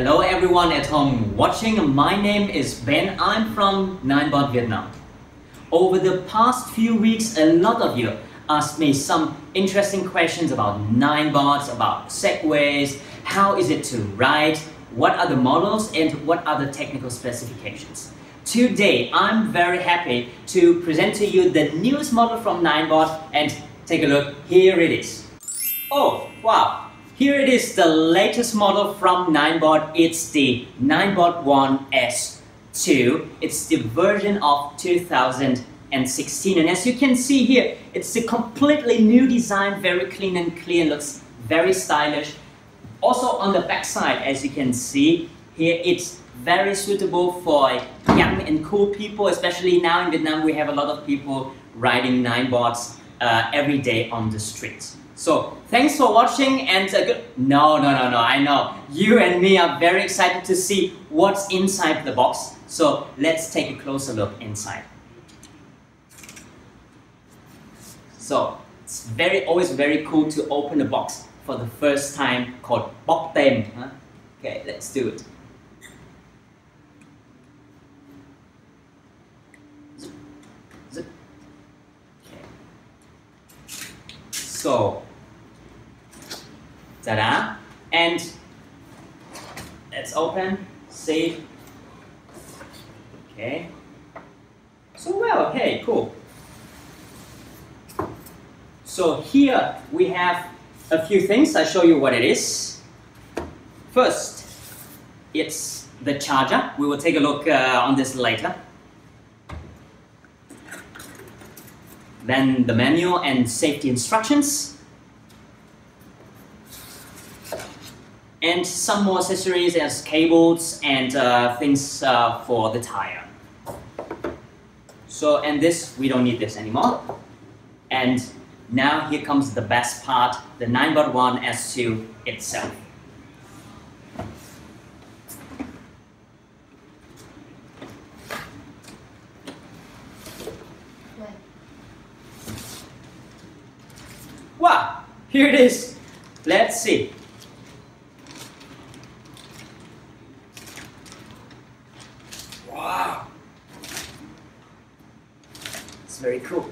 Hello everyone at home watching. My name is Ben. I'm from Ninebot Vietnam. Over the past few weeks, a lot of you asked me some interesting questions about Ninebots, about segways, how is it to ride, what are the models, and what are the technical specifications. Today, I'm very happy to present to you the newest model from Ninebot and take a look. Here it is. Oh, wow. Here it is, the latest model from Ninebot. It's the Ninebot One S2. It's the version of 2016. And as you can see here, it's a completely new design, very clean and clear, looks very stylish. Also on the back side, as you can see, here it's very suitable for young and cool people, especially now in Vietnam, we have a lot of people riding Ninebots uh, every day on the streets. So thanks for watching and uh, good. No, no, no, no, I know. You and me are very excited to see what's inside the box. So let's take a closer look inside. So it's very, always very cool to open the box for the first time called bok tem. Huh? Okay, let's do it. So Ta-da! And let's open, save. Okay. So well, okay, cool. So here we have a few things. I'll show you what it is. First, it's the charger. We will take a look uh, on this later. Then the manual and safety instructions. And some more accessories as cables and uh, things uh, for the tire. So, and this, we don't need this anymore. And now here comes the best part, the Ninebot One S2 itself. Wow, here it is. Let's see. Very cool.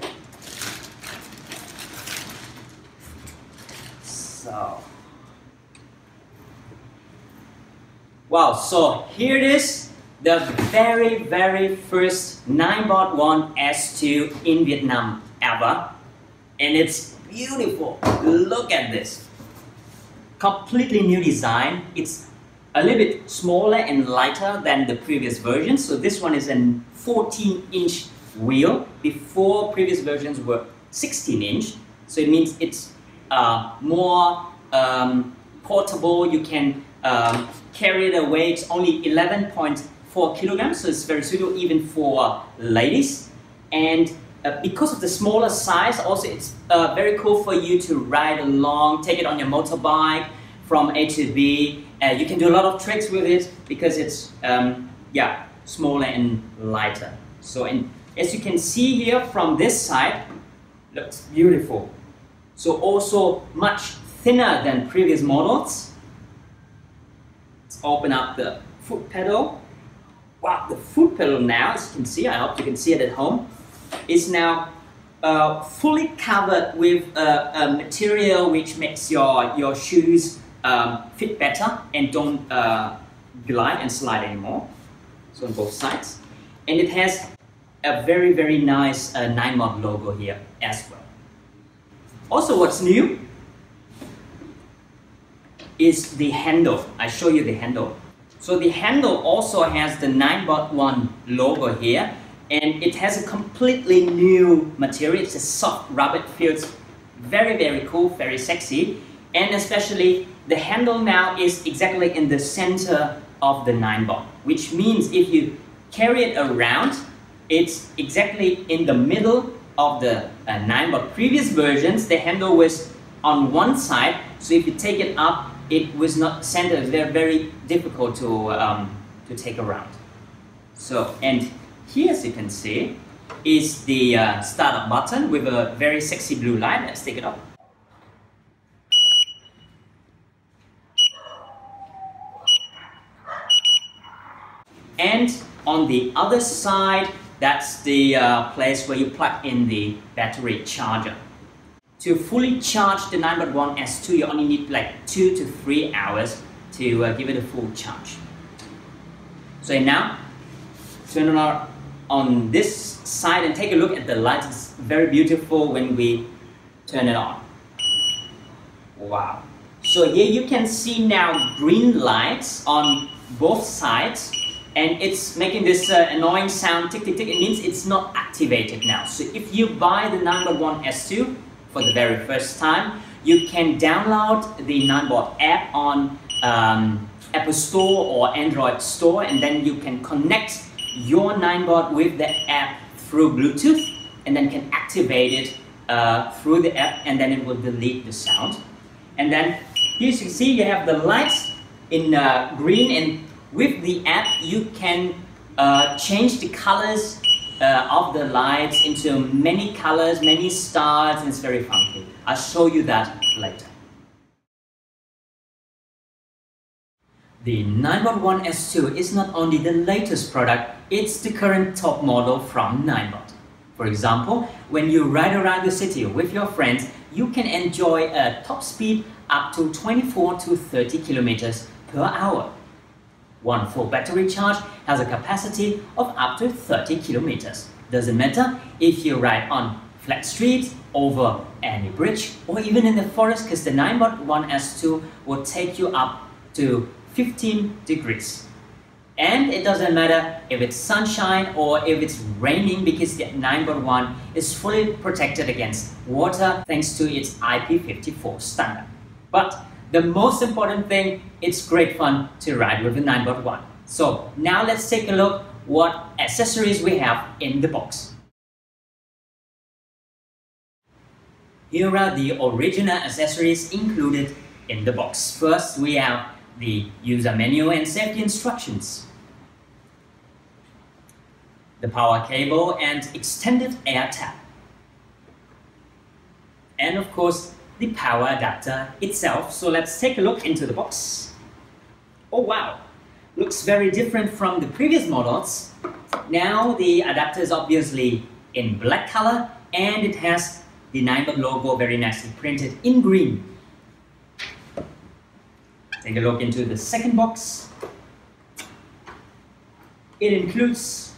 So, wow, so here it is, the very, very first Ninebot One S2 in Vietnam ever. And it's beautiful. Look at this. Completely new design. It's a little bit smaller and lighter than the previous version. So this one is a 14 inch wheel. Before previous versions were 16 inch, so it means it's uh, more um, portable. You can um, carry it away. It's only 11.4 kilograms, so it's very suitable even for ladies. And uh, because of the smaller size, also it's uh, very cool for you to ride along, take it on your motorbike from A to B. Uh, you can do a lot of tricks with it because it's um, yeah smaller and lighter. So in as you can see here from this side, looks beautiful. So also much thinner than previous models. Let's open up the foot pedal. Wow, the foot pedal now, as you can see, I hope you can see it at home, is now uh, fully covered with a, material which makes your, your shoes um, fit better and don't uh, glide and slide anymore. So on both sides. And it has a very, very nice uh, Ninebot logo here as well. Also, what's new is the handle. I show you the handle. So the handle also has the Ninebot One logo here, and it has a completely new material. It's a soft rubber. Feels very, very cool, very sexy, and especially the handle now is exactly in the center of the Ninebot, which means if you carry it around, it's exactly in the middle of the uh, 9, but previous versions, the handle was on one side, so if you take it up, it was not centered. They're very difficult to, um, to take around. So, and here as you can see, is the uh, startup button with a very sexy blue light. Let's take it up. And on the other side, that's the uh, place where you plug in the battery charger. To fully charge the 9.1 S2, you only need like 2 to 3 hours to uh, give it a full charge. So now, turn on, on this side and take a look at the light. It's very beautiful when we turn it on. Wow. So here you can see now green lights on both sides and it's making this uh, annoying sound tick tick tick. It means it's not activated now. So if you buy the Ninebot One s2 for the very first time, you can download the Ninebot app on um, Apple Store or Android Store and then you can connect your Ninebot with the app through Bluetooth and then can activate it uh, through the app and then it will delete the sound. And then here you can see you have the lights in uh, green and with the app you can uh, change the colors uh, of the lights into many colors, many stars and it's very funky. I'll show you that later. The 9.1 S2 is not only the latest product, it's the current top model from Ninebot. For example, when you ride around the city with your friends, you can enjoy a top speed up to 24 to 30 kilometers per hour. One full battery charge has a capacity of up to 30 kilometers. Doesn't matter if you ride on flat streets, over any bridge, or even in the forest because the 9.1 S2 will take you up to 15 degrees. And it doesn't matter if it's sunshine or if it's raining because the 9.1 is fully protected against water thanks to its IP54 standard. But the most important thing, it's great fun to ride with the 9.1. So now let's take a look what accessories we have in the box. Here are the original accessories included in the box. First, we have the user manual and safety instructions, the power cable and extended air tap, and of course the power adapter itself. So let's take a look into the box. Oh wow, looks very different from the previous models. Now the adapter is obviously in black color and it has the Ninebot logo very nicely printed in green. Take a look into the second box. It includes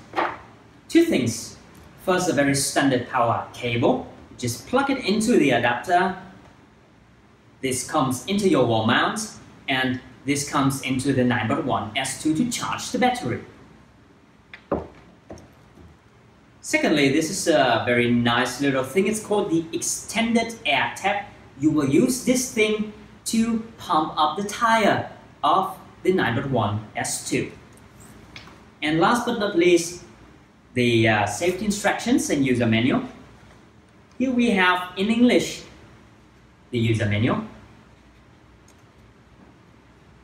two things. First, a very standard power cable. Just plug it into the adapter. This comes into your wall mount and this comes into the 9.1 S2 to charge the battery. Secondly, this is a very nice little thing. It's called the extended air tap. You will use this thing to pump up the tire of the 9.1 S2. And last but not least, the uh, safety instructions and user manual. Here we have in English the user manual.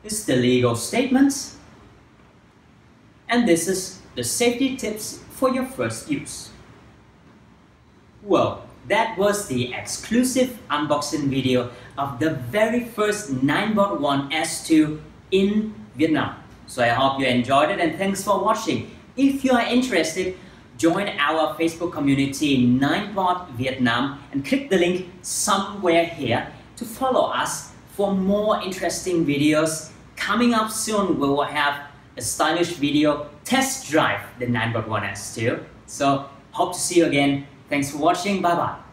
This is the legal statements. And this is the safety tips for your first use. Well, that was the exclusive unboxing video of the very first Ninebot 1 S2 in Vietnam. So I hope you enjoyed it and thanks for watching. If you are interested, join our Facebook community Ninebot Vietnam and click the link somewhere here to follow us for more interesting videos. Coming up soon, we will have a stylish video test drive the Ninebot 1 S2. So hope to see you again. Thanks for watching. Bye bye.